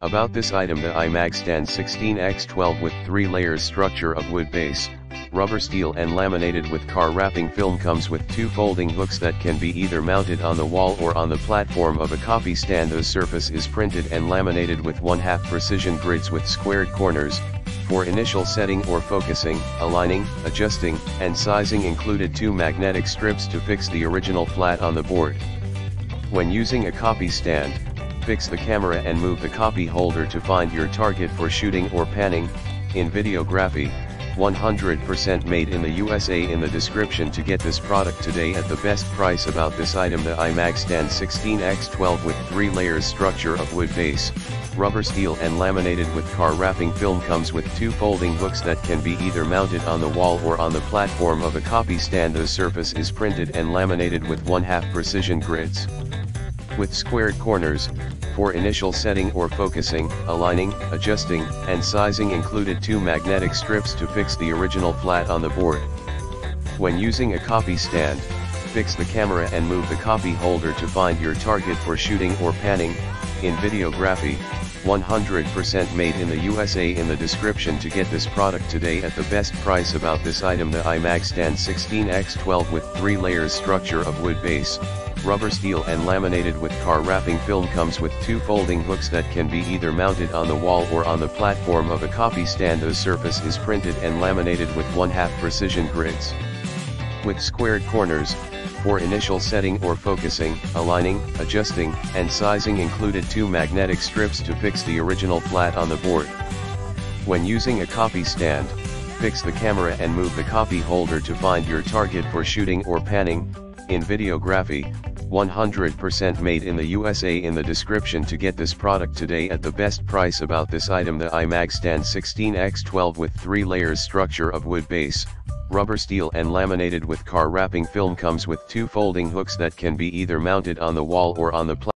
About this item the iMag Stand 16x12 with 3 layers structure of wood base, rubber steel and laminated with car wrapping. Film comes with two folding hooks that can be either mounted on the wall or on the platform of a copy stand. The surface is printed and laminated with 1 half precision grids with squared corners, for initial setting or focusing, aligning, adjusting, and sizing. Included two magnetic strips to fix the original flat on the board. When using a copy stand, fix the camera and move the copy holder to find your target for shooting or panning, in videography, 100% made in the USA in the description to get this product today at the best price about this item. The iMag Stand 16x12 with 3 layers structure of wood base, rubber steel and laminated with car wrapping film comes with two folding hooks that can be either mounted on the wall or on the platform of a copy stand. The surface is printed and laminated with 1 half precision grids. With squared corners, for initial setting or focusing, aligning, adjusting, and sizing included two magnetic strips to fix the original flat on the board. When using a copy stand, fix the camera and move the copy holder to find your target for shooting or panning, in videography, 100% made in the USA in the description to get this product today at the best price about this item the iMag Stand 16x12 with 3 layers structure of wood base, rubber steel and laminated with car wrapping film comes with two folding hooks that can be either mounted on the wall or on the platform of a copy stand the surface is printed and laminated with 1 half precision grids. With squared corners, for initial setting or focusing, aligning, adjusting, and sizing included two magnetic strips to fix the original flat on the board. When using a copy stand, fix the camera and move the copy holder to find your target for shooting or panning, in videography, 100% made in the USA in the description to get this product today at the best price about this item the iMag Stand 16x12 with 3 layers structure of wood base, rubber steel and laminated with car wrapping film comes with two folding hooks that can be either mounted on the wall or on the